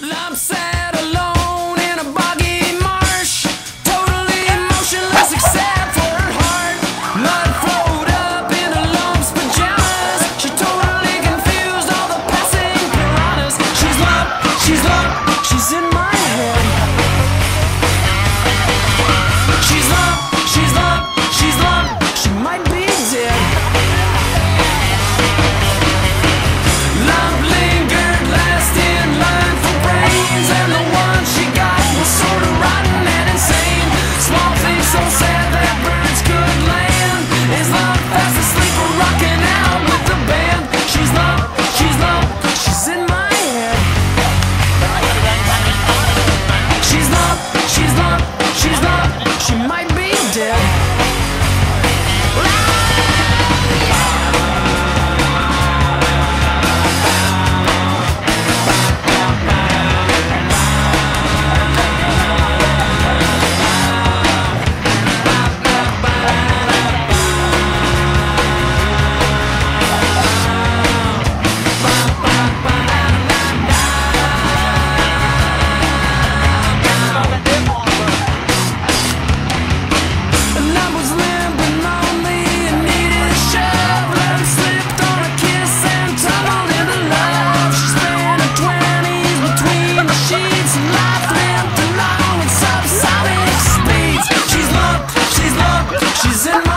I'm sad alone in a boggy marsh, totally emotionless except for her heart. Mud flowed up in lump's pajamas. She totally confused all the passing piranhas. She's she's she's in my might be dead. is in